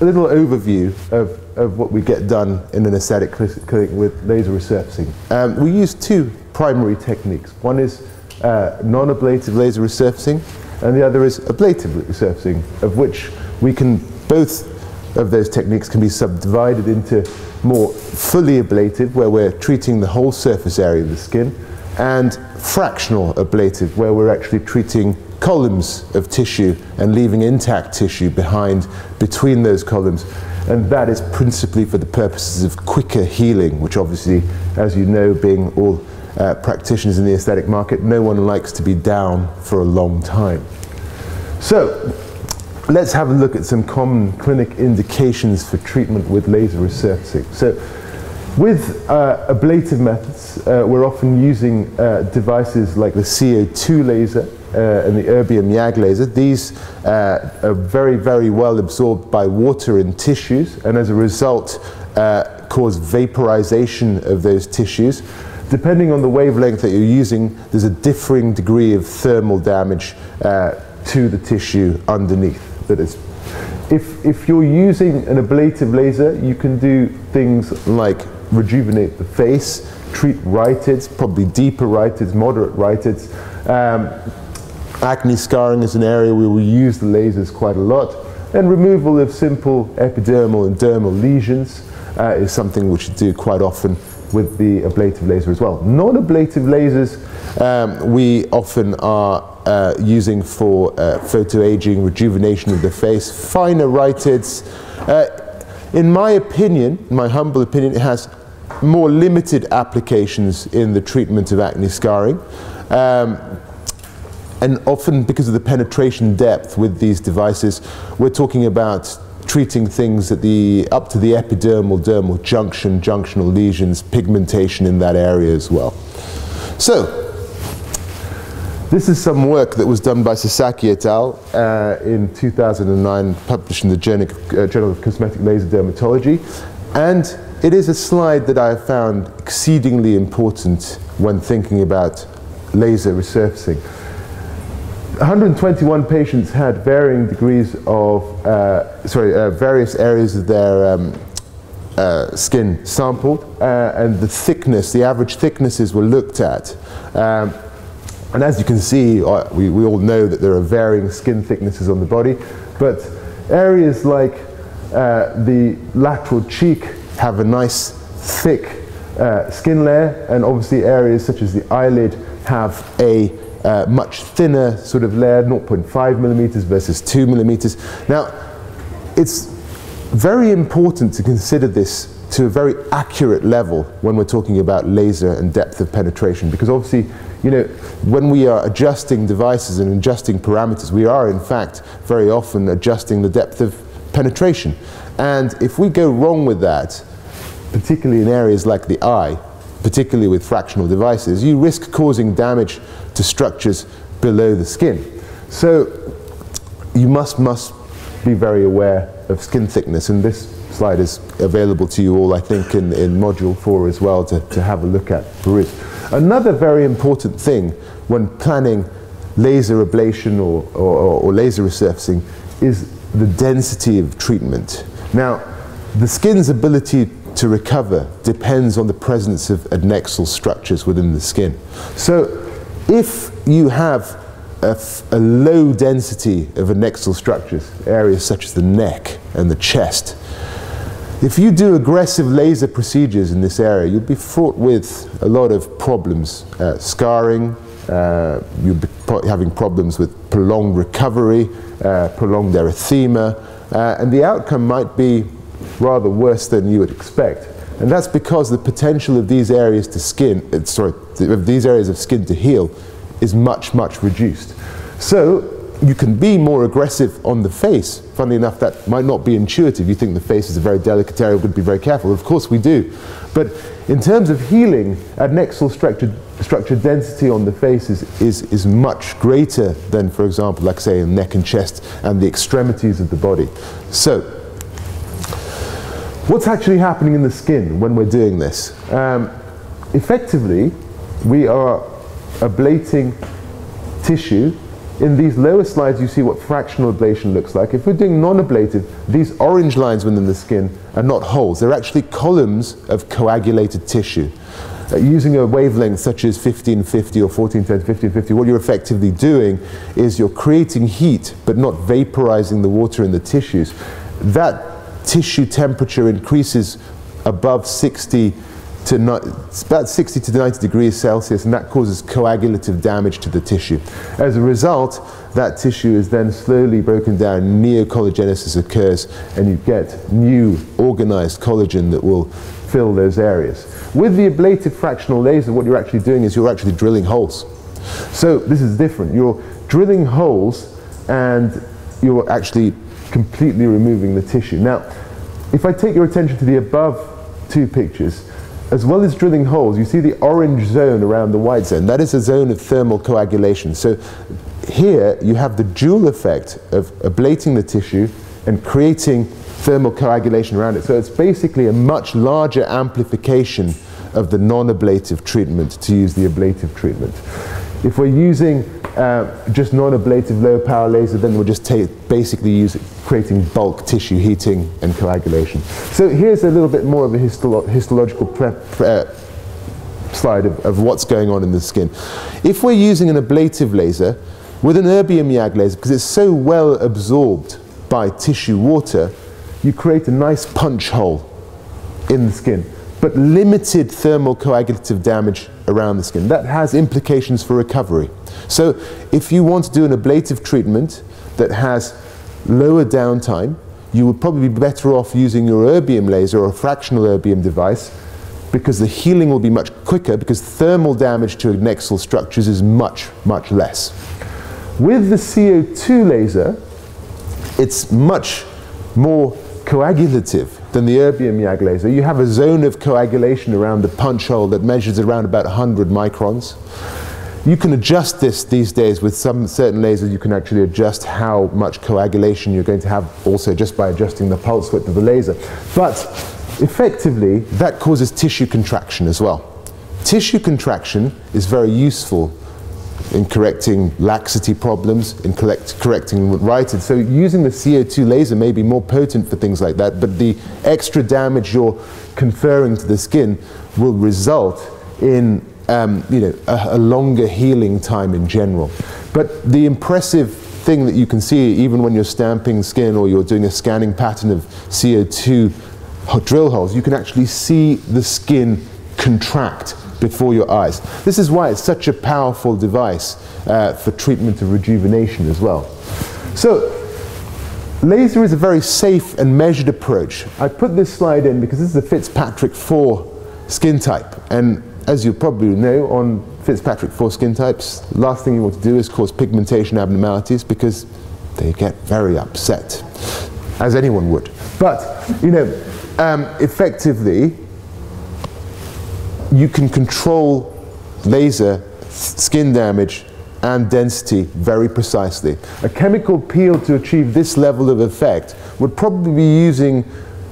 a little overview of, of what we get done in an aesthetic clinic with laser resurfacing. Um, we use two primary techniques. One is uh, non-ablative laser resurfacing, and the other is ablative resurfacing, of which we can both of those techniques can be subdivided into more fully ablative, where we're treating the whole surface area of the skin, and fractional ablative, where we're actually treating columns of tissue and leaving intact tissue behind between those columns. And that is principally for the purposes of quicker healing, which obviously, as you know, being all uh, practitioners in the aesthetic market, no one likes to be down for a long time. So, let's have a look at some common clinic indications for treatment with laser resurfacing. So, with uh, ablative methods, uh, we're often using uh, devices like the CO2 laser uh, and the erbium YAG laser. These uh, are very, very well absorbed by water in tissues and as a result uh, cause vaporization of those tissues. Depending on the wavelength that you're using, there's a differing degree of thermal damage to the tissue underneath that is if, if you're using an ablative laser, you can do things like rejuvenate the face, treat rhytids, probably deeper rhytids, moderate rhytids. Um, acne scarring is an area where we use the lasers quite a lot. And removal of simple epidermal and dermal lesions uh, is something which we do quite often with the ablative laser as well. Non-ablative lasers um, we often are uh, using for uh, photoaging, rejuvenation of the face, finer rhytids. Uh, in my opinion, my humble opinion, it has more limited applications in the treatment of acne scarring. Um, and often because of the penetration depth with these devices, we're talking about treating things at the, up to the epidermal dermal junction, junctional lesions, pigmentation in that area as well. So, this is some work that was done by Sasaki et al. Uh, in 2009, published in the uh, Journal of Cosmetic Laser Dermatology. And it is a slide that I have found exceedingly important when thinking about laser resurfacing. 121 patients had varying degrees of, uh, sorry, uh, various areas of their um, uh, skin sampled, uh, and the thickness, the average thicknesses were looked at. Um, and as you can see, uh, we, we all know that there are varying skin thicknesses on the body, but areas like uh, the lateral cheek have a nice thick skin layer and obviously areas such as the eyelid have a uh, much thinner sort of layer, 0.5 millimeters versus 2 millimeters. Now, it's very important to consider this to a very accurate level when we're talking about laser and depth of penetration because obviously you know when we are adjusting devices and adjusting parameters we are in fact very often adjusting the depth of penetration and if we go wrong with that particularly in areas like the eye, particularly with fractional devices, you risk causing damage to structures below the skin. So you must, must be very aware of skin thickness, and this slide is available to you all, I think, in, in module four as well to, to have a look at peruse. Another very important thing when planning laser ablation or, or, or laser resurfacing is the density of treatment. Now, the skin's ability to recover depends on the presence of adnexal structures within the skin. So if you have a, low density of adnexal structures, areas such as the neck and the chest, if you do aggressive laser procedures in this area, you'll be fraught with a lot of problems, uh, scarring, uh, you'll be having problems with prolonged recovery, uh, prolonged erythema, uh, and the outcome might be rather worse than you would expect. And that's because the potential of these areas to skin, uh, sorry, of these areas of skin to heal is much, much reduced. So you can be more aggressive on the face. Funnily enough, that might not be intuitive. You think the face is a very delicate area, would be very careful. Of course we do. But in terms of healing, adnexal structure, structure density on the face is, is, is much greater than, for example, like say in neck and chest and the extremities of the body. So What's actually happening in the skin when we're doing this? Um, effectively, we are ablating tissue in these lower slides, you see what fractional ablation looks like. If we're doing non-ablative, these orange lines within the skin are not holes. They're actually columns of coagulated tissue. Uh, using a wavelength such as 1550 or 1410 1550, what you're effectively doing is you're creating heat, but not vaporizing the water in the tissues. That tissue temperature increases above 60 to about 60 to 90 degrees Celsius, and that causes coagulative damage to the tissue. As a result, that tissue is then slowly broken down, neocollagenesis occurs, and you get new organized collagen that will fill those areas. With the ablative fractional laser, what you're actually doing is you're actually drilling holes. So this is different. You're drilling holes and you're actually completely removing the tissue. Now, if I take your attention to the above two pictures, as well as drilling holes, you see the orange zone around the white zone. That is a zone of thermal coagulation. So here you have the dual effect of ablating the tissue and creating thermal coagulation around it. So it's basically a much larger amplification of the non-ablative treatment to use the ablative treatment. If we're using uh, just non-ablative low power laser, then we'll just basically use creating bulk tissue heating and coagulation. So here's a little bit more of a histolo histological uh, slide of, of, what's going on in the skin. If we're using an ablative laser, with an erbium YAG laser, because it's so well absorbed by tissue water, you create a nice punch hole in the skin, but limited thermal coagulative damage around the skin. That has implications for recovery. So if you want to do an ablative treatment that has lower downtime, you would probably be better off using your erbium laser or a fractional erbium device because the healing will be much quicker because thermal damage to adnexal structures is much, much less. With the CO2 laser, it's much more coagulative than the erbium YAG laser. You have a zone of coagulation around the punch hole that measures around about 100 microns. You can adjust this these days with some certain lasers. You can actually adjust how much coagulation you're going to have also just by adjusting the pulse width of the laser. But effectively, that causes tissue contraction as well. Tissue contraction is very useful in correcting laxity problems, in correcting rhytids. So using the CO2 laser may be more potent for things like that, but the extra damage you're conferring to the skin will result in um, you know, a, a longer healing time in general. But the impressive thing that you can see even when you're stamping skin or you're doing a scanning pattern of CO2 drill holes, you can actually see the skin contract before your eyes. This is why it's such a powerful device uh, for treatment of rejuvenation as well. So, laser is a very safe and measured approach. I put this slide in because this is a Fitzpatrick 4 skin type. And as you probably know, on Fitzpatrick 4 skin types, the last thing you want to do is cause pigmentation abnormalities because they get very upset, as anyone would. But, you know, um, effectively, you can control laser skin damage and density very precisely. A chemical peel to achieve this level of effect would probably be using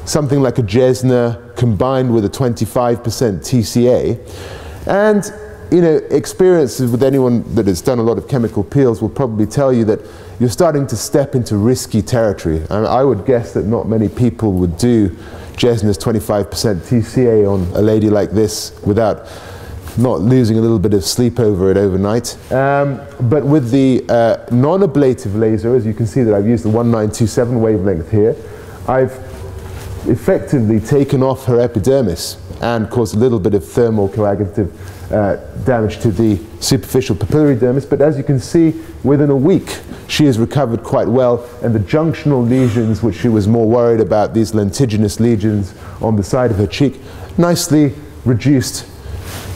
something like a Jessner combined with a 25% TCA. And you know, experiences with anyone that has done a lot of chemical peels will probably tell you that you're starting to step into risky territory. And I would guess that not many people would do Jessner's 25% TCA on a lady like this without not losing a little bit of sleep over it overnight. Um, but with the uh, non-ablative laser, as you can see that I've used the 1927 wavelength here, I've effectively taken off her epidermis and caused a little bit of thermal coagulative uh, damage to the superficial papillary dermis. But as you can see, within a week, she has recovered quite well, and the junctional lesions, which she was more worried about, these lentiginous lesions on the side of her cheek, nicely reduced.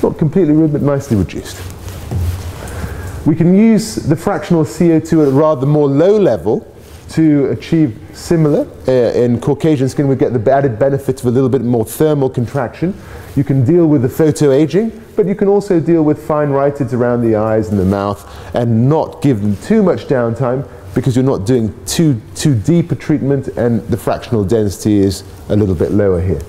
Not completely removed, but nicely reduced. We can use the fractional CO2 at a rather more low level to achieve similar. Uh, in Caucasian skin, we get the added benefit of a little bit more thermal contraction. You can deal with the photoaging, but you can also deal with fine rhytids around the eyes and the mouth and not give them too much downtime because you're not doing too, too deep a treatment and the fractional density is a little bit lower here.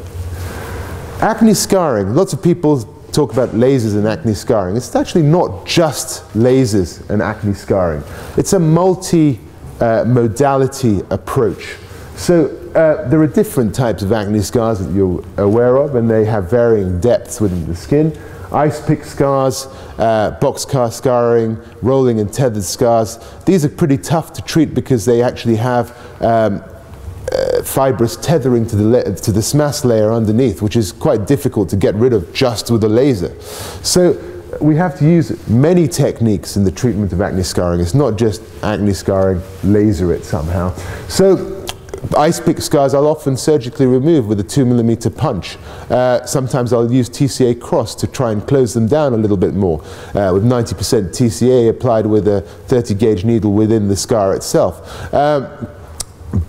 Acne scarring. Lots of people talk about lasers and acne scarring, it's actually not just lasers and acne scarring. It's a multi-modality uh, approach. So uh, there are different types of acne scars that you're aware of, and they have varying depths within the skin. Ice pick scars, uh, boxcar scarring, rolling and tethered scars. These are pretty tough to treat because they actually have um, uh, fibrous tethering to the, to the SMAS layer underneath, which is quite difficult to get rid of just with a laser. So we have to use many techniques in the treatment of acne scarring. It's not just acne scarring, laser it somehow. So Ice pick scars I'll often surgically remove with a two millimeter punch. Uh, sometimes I'll use TCA cross to try and close them down a little bit more uh, with 90% TCA applied with a 30 gauge needle within the scar itself. Um,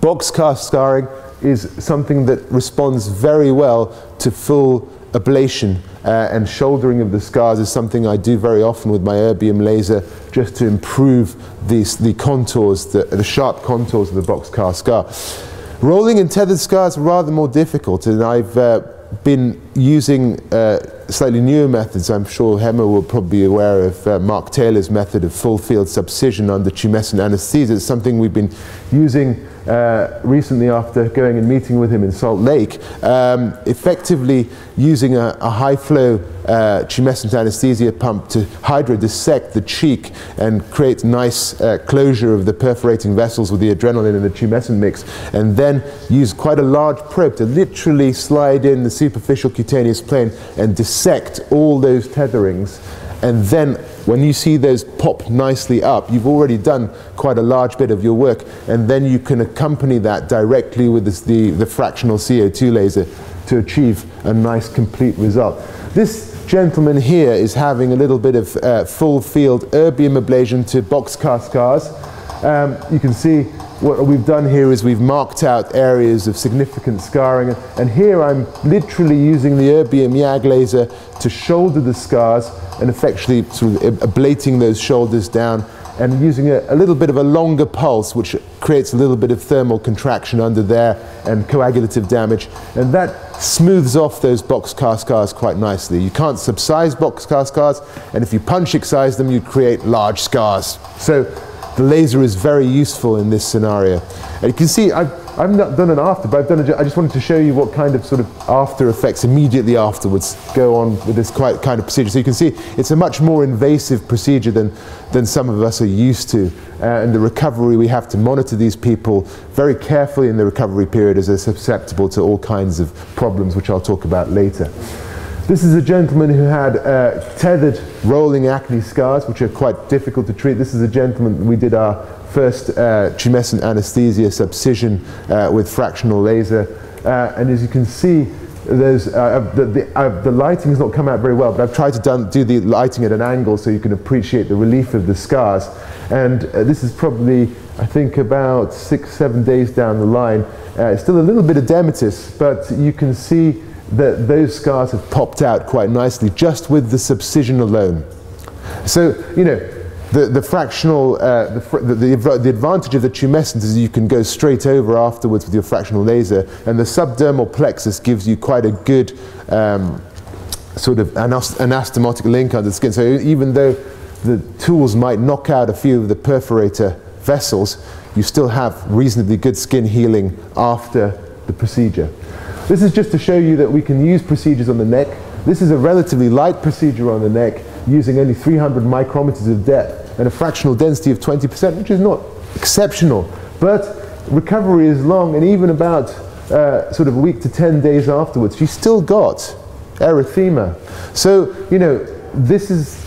boxcar scarring is something that responds very well to full ablation uh, and shouldering of the scars is something I do very often with my erbium laser just to improve these, the contours, the, the sharp contours of the boxcar scar. Rolling and tethered scars are rather more difficult and I've uh, been using uh, slightly newer methods. I'm sure Hema will probably be aware of uh, Mark Taylor's method of full field subcision under tumescent anesthesia. It's something we've been using uh, recently after going and meeting with him in Salt Lake, um, effectively using a, a high flow uh, tumescent anesthesia pump to hydrodissect the cheek and create nice uh, closure of the perforating vessels with the adrenaline and the tumescent mix, and then use quite a large probe to literally slide in the superficial cutaneous plane and dissect all those tetherings and then when you see those pop nicely up, you've already done quite a large bit of your work, and then you can accompany that directly with this, the, the fractional CO2 laser to achieve a nice complete result. This gentleman here is having a little bit of uh, full field erbium ablation to boxcar scars. Um, you can see what we've done here is we've marked out areas of significant scarring and here I'm literally using the erbium YAG laser to shoulder the scars and effectively sort of ablating those shoulders down and using a, a, little bit of a longer pulse which creates a little bit of thermal contraction under there and coagulative damage and that smooths off those boxcar scars quite nicely. You can't subcise boxcar scars and if you punch excise them you create large scars. So the laser is very useful in this scenario. And you can see I've, I've not done an after, but I've done a, I just wanted to show you what kind of sort of after effects immediately afterwards go on with this quite kind of procedure. So you can see it's a much more invasive procedure than, than some of us are used to. Uh, and the recovery, we have to monitor these people very carefully in the recovery period as they're susceptible to all kinds of problems, which I'll talk about later. This is a gentleman who had uh, tethered rolling acne scars, which are quite difficult to treat. This is a gentleman, we did our first uh, tumescent anesthesia subcision uh, with fractional laser. Uh, and as you can see, there's, uh, the, the, uh, the, lighting has not come out very well, but I've tried to done, do the lighting at an angle so you can appreciate the relief of the scars. And uh, this is probably, I think, about six, seven days down the line. still a little bit of edematous, but you can see that those scars have popped out quite nicely just with the subcision alone. So, you know, the, the fractional, uh, the, the, the, advantage of the tumescent is you can go straight over afterwards with your fractional laser, and the subdermal plexus gives you quite a good um, sort of anastomotic link under the skin. So even though the tools might knock out a few of the perforator vessels, you still have reasonably good skin healing after the procedure. This is just to show you that we can use procedures on the neck. This is a relatively light procedure on the neck using only 300 micrometers of depth and a fractional density of 20%, which is not exceptional. But recovery is long and even about uh, sort of a week to 10 days afterwards, she still got erythema. So, you know, this is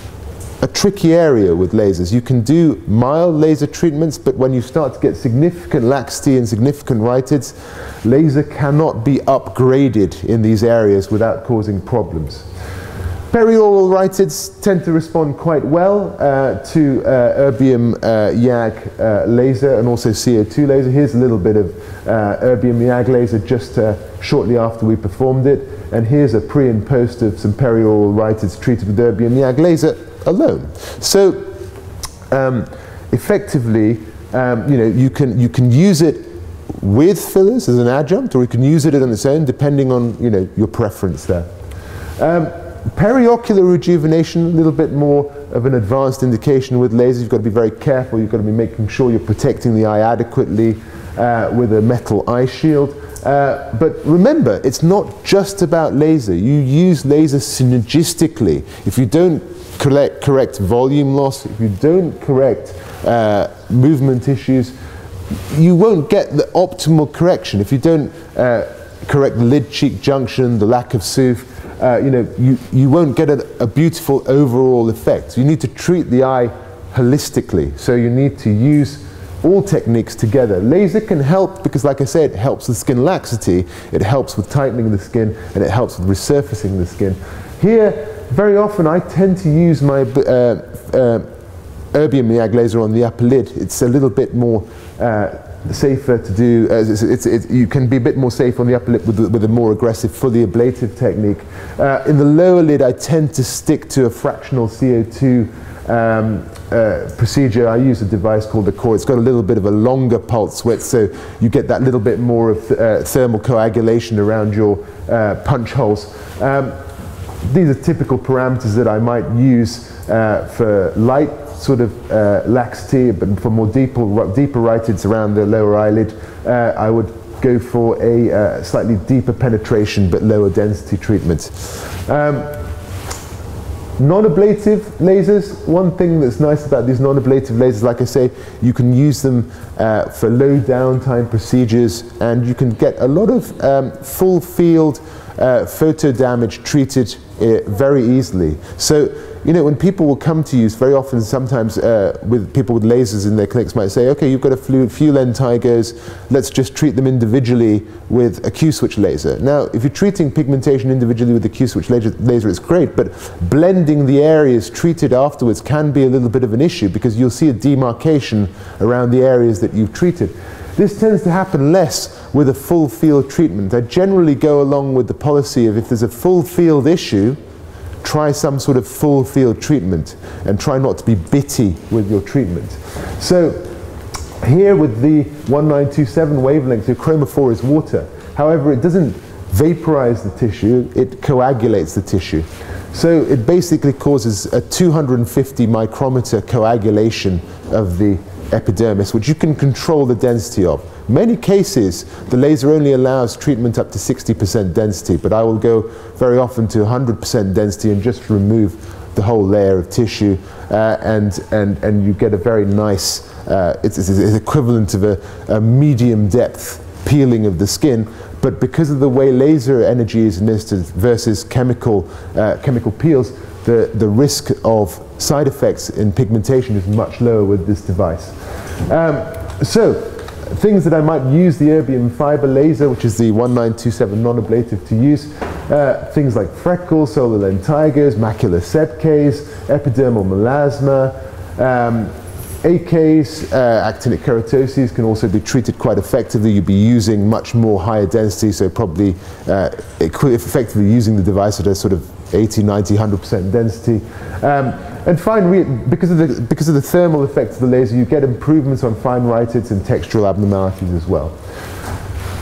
a tricky area with lasers. You can do mild laser treatments, but when you start to get significant laxity and significant rhytids, laser cannot be upgraded in these areas without causing problems. Perioral rhytids tend to respond quite well uh, to uh, erbium uh, YAG uh, laser and also CO2 laser. Here's a little bit of uh, erbium YAG laser just uh, shortly after we performed it. And here's a pre and post of some perioral rhytids treated with erbium YAG laser alone. So um, effectively, um, you know, you can, you can use it with fillers as an adjunct, or you can use it on its own, depending on you know, your preference there. Um, periocular rejuvenation, a little bit more of an advanced indication with lasers. You've got to be very careful. You've got to be making sure you're protecting the eye adequately uh, with a metal eye shield. Uh, but remember, it's not just about laser. You use laser synergistically. If you don't correct, correct volume loss, if you don't correct uh, movement issues, you won't get the optimal correction. If you don't uh, correct the lid cheek junction, the lack of SOOF, uh, you know, you, you won't get a, a beautiful overall effect. You need to treat the eye holistically. So you need to use all techniques together. Laser can help because, like I said, it helps with skin laxity, it helps with tightening the skin, and it helps with resurfacing the skin. Here, very often I tend to use my uh, uh, erbium YAG laser on the upper lid. It's a little bit more uh, safer to do, uh, it's, it's, it's, you can be a bit more safe on the upper lip with, with a more aggressive, fully ablative technique. Uh, in the lower lid, I tend to stick to a fractional CO2 um, uh, procedure. I use a device called the CO2RE. It's got a little bit of a longer pulse width, so you get that little bit more of th uh, thermal coagulation around your uh, punch holes. Um, these are typical parameters that I might use uh, for light sort of uh, laxity, but for more deeper, deeper rhytids around the lower eyelid, uh, I would go for a uh, slightly deeper penetration but lower density treatment. Um, Non-ablative lasers, one thing that's nice about these non-ablative lasers, like I say, you can use them uh, for low downtime procedures and you can get a lot of um, full field uh, photo damage treated uh, very easily. So you know, when people will come to you, very often, sometimes uh, with people with lasers in their clinics might say, okay, you've got a few, few lentigos, let's just treat them individually with a Q-switch laser. Now, if you're treating pigmentation individually with a Q-switch laser, laser, it's great, but blending the areas treated afterwards can be a little bit of an issue because you'll see a demarcation around the areas that you've treated. This tends to happen less with a full field treatment. I generally go along with the policy of if there's a full field issue, try some sort of full field treatment and try not to be bitty with your treatment. So here with the 1927 wavelength, your chromophore is water. However, it doesn't vaporize the tissue, it coagulates the tissue. So it basically causes a 250 micrometer coagulation of the epidermis, which you can control the density of. Many cases, the laser only allows treatment up to 60% density, but I will go very often to 100% density and just remove the whole layer of tissue, uh, and, and, and you get a very nice, uh, it's, it's, equivalent of a, a medium depth peeling of the skin, but because of the way laser energy is administered versus chemical, uh, chemical peels, the, the risk of side effects in pigmentation is much lower with this device. Um, so, things that I might use the erbium fiber laser, which is the 1927 non-ablative to use, uh, things like freckles, solar lentigos, macular sepques, epidermal melasma, um, AKs, uh, actinic keratoses can also be treated quite effectively. You'd be using much more higher density, so probably uh, effectively using the device at a sort of 80, 90, 100% density. Um, and fine, because of, the, because of the thermal effects of the laser, you get improvements on fine rhytids and textural abnormalities as well.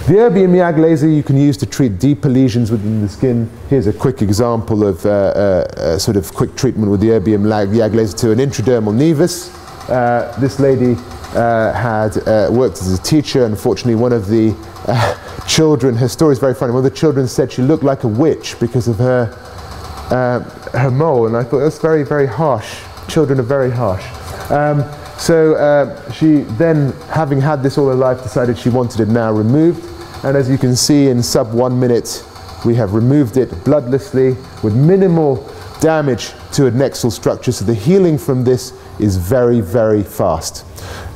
The erbium YAG laser you can use to treat deeper lesions within the skin. Here's a quick example of uh, uh, sort of quick treatment with the erbium YAG laser to an intradermal nevus. Uh, this lady uh, had uh, worked as a teacher. Unfortunately, one of the uh, children, her story is very funny, one of the children said she looked like a witch because of her uh, her mole, and I thought that's very, very harsh. Children are very harsh. Um, so uh, she then, having had this all her life, decided she wanted it now removed. And as you can see, in sub one minute, we have removed it bloodlessly with minimal damage to adnexal structure. So the healing from this is very, very fast.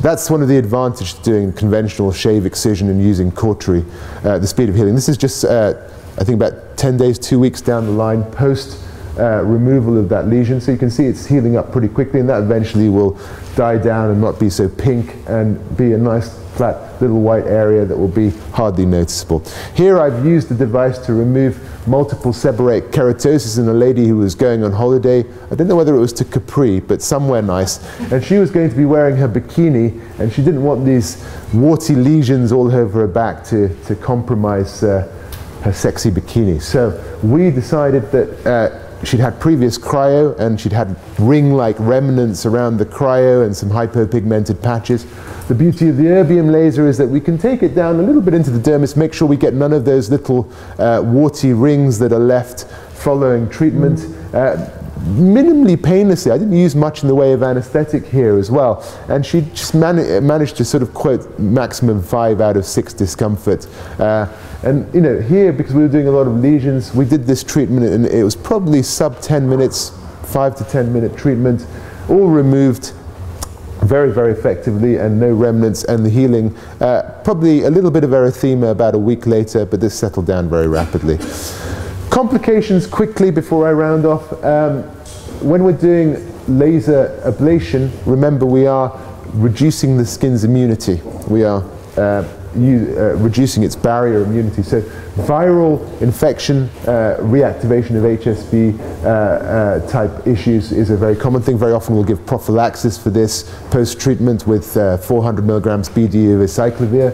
That's one of the advantages to doing conventional shave excision and using cautery, uh, the speed of healing. This is just uh, I think about 10 days, two weeks down the line post uh, removal of that lesion. So you can see it's healing up pretty quickly and that eventually will die down and not be so pink and be a nice flat little white area that will be hardly noticeable. Here I've used the device to remove multiple seborrheic keratosis in a lady who was going on holiday. I don't know whether it was to Capri, but somewhere nice. And she was going to be wearing her bikini and she didn't want these warty lesions all over her back to, to compromise uh, her sexy bikini. So we decided that uh, she'd had previous cryo and she'd had ring-like remnants around the cryo and some hypopigmented patches. The beauty of the erbium laser is that we can take it down a little bit into the dermis, make sure we get none of those little uh, warty rings that are left following treatment. Uh, minimally painlessly. I didn't use much in the way of anesthetic here as well. And she just managed to sort of quote maximum five out of six discomfort. Uh, and you know, here, because we were doing a lot of lesions, we did this treatment and it was probably sub 10 minutes, five to 10 minute treatment, all removed very, very effectively and no remnants and the healing. Uh, probably a little bit of erythema about a week later, but this settled down very rapidly. Complications quickly before I round off. Um, when we're doing laser ablation, remember we are reducing the skin's immunity. We are uh, uh, reducing its barrier immunity. So viral infection, uh, reactivation of HSV uh, uh, type issues is a very common thing. Very often we'll give prophylaxis for this post-treatment with uh, 400 milligrams of acyclovir.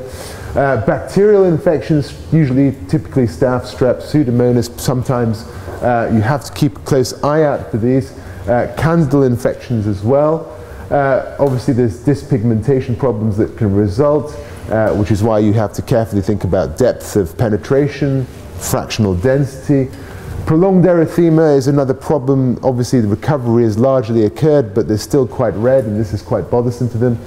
Uh, bacterial infections, usually typically staph, strep, pseudomonas, sometimes uh, you have to keep a close eye out for these. Uh, candidal infections as well. Uh, obviously there's dyspigmentation problems that can result, uh, which is why you have to carefully think about depth of penetration, fractional density. Prolonged erythema is another problem. Obviously the recovery has largely occurred, but they're still quite red and this is quite bothersome to them.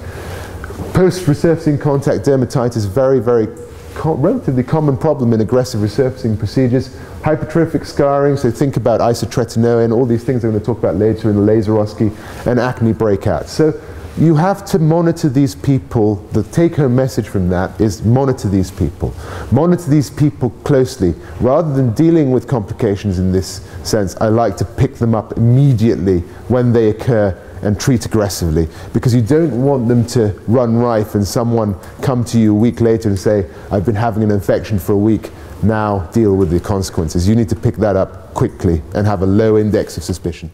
Post-resurfacing contact dermatitis, is very, very co relatively common problem in aggressive resurfacing procedures. Hypertrophic scarring, so think about isotretinoin, all these things I'm going to talk about later in the laseroscopy, and acne breakouts. So you have to monitor these people. The take home message from that is monitor these people. Monitor these people closely. Rather than dealing with complications in this sense, I like to pick them up immediately when they occur and treat aggressively because you don't want them to run rife and someone come to you a week later and say, I've been having an infection for a week, now deal with the consequences. You need to pick that up quickly and have a low index of suspicion.